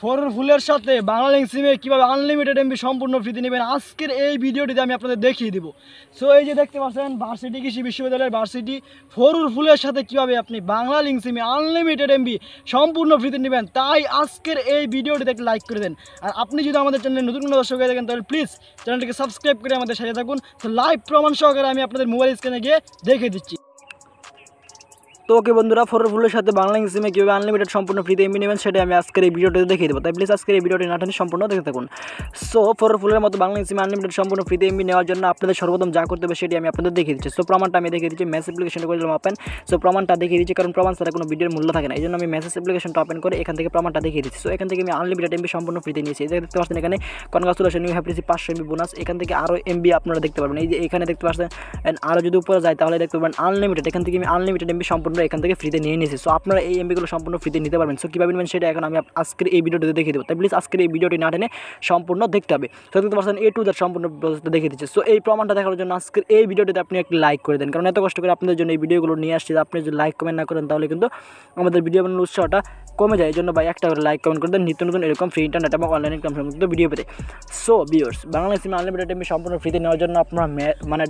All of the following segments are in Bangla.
ফোর ফুলের সাথে বাংলালিংক সিমে কীভাবে আনলিমিটেড এমবি সম্পূর্ণ ফ্রিতে নেবেন, আজকের এই ভিডিওটিতে আমি আপনাদের দেখিয়ে দিব। সো এই যে দেখতে পাচ্ছেন ভার্সিটি কৃষি বিশ্ববিদ্যালয়ের ভার্সিটি ফোর ফুলের সাথে কীভাবে আপনি বাংলা লিঙ্ক সিমে আনলিমিটেড এমবি সম্পূর্ণ ফ্রিতে নেবেন, তাই আজকের এই ভিডিওটিতে একটা লাইক করে দেন। আর আপনি যদি আমাদের চ্যানেলে নতুন কোনো দর্শক হয়ে থাকেন, তাহলে প্লিজ চ্যানেলটিকে সাবস্ক্রাইব করে আমাদের সাথে থাকুন। তো লাইভ প্রমাণ সহকারে আমি আপনাদের মোবাইল স্ক্রিনে গিয়ে দেখে দিচ্ছি। তো ওকে বন্ধুরা ফোর ফুলের সাথে বাংলা সিমে কীভাবে আনলিমিটেড সম্পূর্ণ ফ্রিতে এমবি নেবেন সেটা আমি আজকের এই ভিডিওটিতে দেখিয়ে দেবো। তাই প্লিজ আজকের এই ভিডিওটি নাটানি সম্পূর্ণ দেখে থাকুন। সো ফোর ফুলের মতো বাংলা সিমে আনলিমিটেড সম্পূর্ণ ফ্রিতে এমবি নেওয়ার জন্য আপনাদের সর্বপ্রথম যা করতে হবে সেটি আমি আপনাদের দেখিয়ে দিচ্ছি। সো প্রমাণটা আমি দেখিয়ে দিচ্ছি মেসেজ অ্যাপ্লিকেশন করে দিলাম ওপেন সো প্রমাণটা দেখিয়ে দিচ্ছি, কারণ প্রমাণ ছাড়া কোনো ভিডিওর মূল্য থাকে না। এই জন্য আমি মেসেজ অ্যাপ্লিকেশনটা ওপেন করে এখান থেকে প্রমাণটা দেখিয়ে দিচ্ছি। সো এখান থেকে আমি আনলিমিটেড এমবি সম্পূর্ণ ফ্রিতে নিয়েছি। দেখতে পাচ্ছেন এখানে কনগ্রাচুলেশন ইউ হ্যাভ রিসিভ পাঁচশো এমবি বোনাস এখান থেকে আরও এমবি আপনারা দেখতে পারবেন। এই যে এখানে দেখতে পাচ্ছেন আরও যদি উপরে যায় তাহলে দেখতে পাবেন আনলিমিটেড এখান থেকে আমি আনলিমিটেড এমবি সম্পূর্ণ এখান থেকে ফ্রিতে নিয়ে নিয়েছি। সো আপনারা এই এমবিগুলো সম্পূর্ণ ফ্রিতে নিতে পারবেন। সো কীভাবে নেবেন সেটা এখন আমি আজকের এই ভিডিওটিতে দেখিয়ে দেবো। তাই প্লিজ আজকের এই ভিডিওটি না টেনে সম্পূর্ণ দেখতে হবে। তো দেখতে এ টু দ্যাট সম্পূর্ণ process-টা দেখিয়ে দিচ্ছে। সো এই প্রমাণটা দেখার জন্য আজকের এই ভিডিওটিতে আপনি একটি লাইক করে দেন। কারণ এত কষ্ট করে আপনাদের জন্য এই ভিডিওগুলো নিয়ে আসছি। আপনি যদি লাইক কমেন্ট না করেন তাহলে কিন্তু আমাদের ভিডিও বানানোর উৎসাহটা কমে যায় এই জন্য ভাই একটা করে লাইক কমেন্ট করে দেন। নিত্য নতুন এরকম ফ্রি ইন্টারনেট এবং অনলাইন ইনকাম সম্পর্কিত ভিডিও পেতে। সো বিওর্স বাংলা সিম আনলিমিটেড এমবি সম্পূর্ণ ফ্রিতে নেওয়ার জন্য আপনারা মানে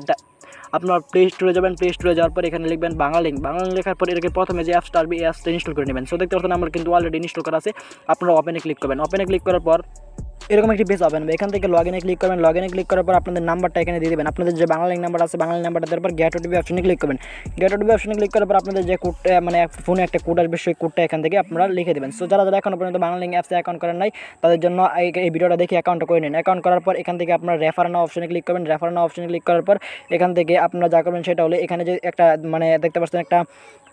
আপনার প্লে স্টোরে যাবেন প্লে স্টোরে যাওয়ার পর এখানে লিখবেন বাংলা লিঙ্ক বাংলা লেখার পর এটাকে প্রথমে যে অ্যাপসটা আসবে, এই অ্যাপসটা ইনস্টল করে নেবেন। সো দেখতে পাচ্ছেন আমার কিন্তু অলরেডি ইনস্টল করা আছে। আপনারা ওপেনে ক্লিক করবেন। ওপেনে ক্লিক করার পর এরকম একটি পেজ হবে এখান থেকে লগ ইনে ক্লিক করবেন। লগ ইনে ক্লিক করার পর আপনাদের নাম্বারটা এখানে দিয়ে দেবেন। আপনাদের যে বাংলা নাম্বার আছে, বাংলা নাম্বারটা দেওয়ার পর গেট ওটিপি অপশনে ক্লিক করবেন। গেট ওটিপি অপশনে ক্লিক করার পর আপনাদের যে কোডটা মানে ফোনে একটা কোড আসবে, সেই কোডটা এখান থেকে আপনারা লিখে দেবেন। সো যারা যারা এখনও পর্যন্ত বাংলা লিঙ্ক অ্যাপসে অ্যাকাউন্ট করেন নাই, তাদের জন্য এই- ভিডিওটা দেখে অ্যাকাউন্টটা করে নিন। অ্যাকাউন্ট করার পর এখান থেকে আপনারা রেফার নাও অপশনে ক্লিক করবেন। রেফার নাও অপশনে ক্লিক করার পর এখান থেকে আপনারা যা করবেন সেটা হলে এখানে যে একটা মানে দেখতে পাচ্ছেন একটা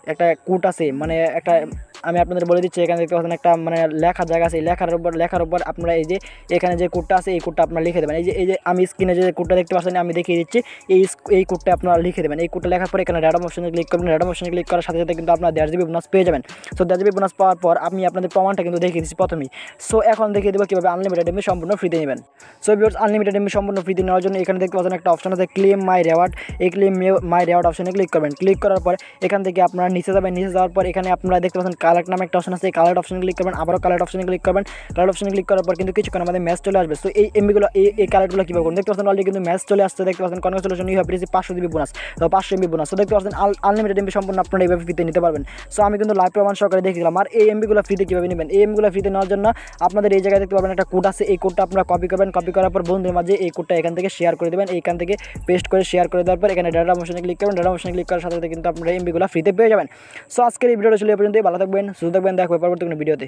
একটা কোড আছে মানে একটা আমি আপনাদের বলে দিচ্ছি, এখানে দেখতে পাচ্ছেন একটা মানে লেখা জায়গা আছে। লেখার উপর লেখার উপর আপনারা এই যে এখানে যে কোডটা আছে, এই কোডটা আপনারা লিখে দেবেন। এই যে এই যে আমি স্ক্রিনে যে কোডটা দেখতে পাচ্ছেন, আমি দেখিয়ে দিচ্ছি। এই এই কোডটা আপনারা লিখে দেবেন। এই কোডটা লেখার পর এখানে র্যাডম অপশনে ক্লিক করবেন। র্যাডম অপশনে ক্লিক করার সাথে সাথে কিন্তু আপনারা দেড় জিবি বোনাস পেয়ে যাবেন। সো দেড় জিবি বোনাস পাওয়ার পর আমি আপনাদের প্রমাণটা কিন্তু দেখিয়ে দিচ্ছি প্রথমেই। সো এখন দেখিয়ে দেবো কীভাবে আনলিমিটেড এমবি সম্পূর্ণ ফ্রিতে নেবেন। সো ভিউয়ার্স আনলিমিটেড এমবি সম্পূর্ণ ফ্রিতে নেওয়ার জন্য এখানে দেখতে পাচ্ছেন একটা অপশন আছে ক্লেম মাই রেওয়ার্ড এই ক্লেম মাই রেওয়ার্ড অপশনে ক্লিক করবেন। ক্লিক করার পর এখান থেকে আপনারা নিচে যাবেন। নিচে যাওয়ার পর এখানে আপনারা দেখতে পাচ্ছেন কালার নামে একটা অপশন আছে, এই কালার অপশনে ক্লিক করবেন, আবারও কালার অপশনে ক্লিক করবেন। কালার অপশনে ক্লিক করার পর কিন্তু কিছুক্ষণ আমাদের ম্যাচ চলে আসবে। সো এই এমবিগুলো এই কালারগুলো কীভাবে করুন দেখতে পাচ্ছেন অলরেডি কিন্তু ম্যাচ চলে আসছে, দেখতে পাচ্ছেন কনগ্রেচুলেশন ইউ হ্যাভ রিসিভ পাঁচশো জিবি বোনাস তো, পাঁচশো এমবি বোনাস তো, দেখতে পাচ্ছেন আনলিমিটেড এমবি সম্পূর্ণ আপনারা এইভাবে ফ্রিতে নিতে পারবেন। সো আমি কিন্তু লাইভ প্রমাণ সহকারে দেখে দিলাম। আর এই এমবিগুলো ফ্রিতে কীভাবে নেবেন? এই এমবিগুলো ফ্রিতে নেওয়ার জন্য আপনাদের এই জায়গায় দেখতে পাবেন একটা কোড আছে। এই কোডটা আপনারা কপি করবেন। কপি করার পর বন্ধুদের মাঝে এই কোডটা এখান থেকে শেয়ার করে দেবেন। এইখান থেকে পেস্ট করে শেয়ার করে দেওয়ার পর এখানে ডাটা মোশনে ক্লিক করবেন। ডাটা মোশনে ক্লিক করার সাথে সাথে কিন্তু আপনারা এমবিগুলো ফ্রিতে পেয়ে যাবেন। সো আজকের এই ভিডিওটা ছিল এই পর্যন্তই। ভালো থাকবেন সুস্থ থাকবেন দেখবেন পরবর্তী কোনো ভিডিওতে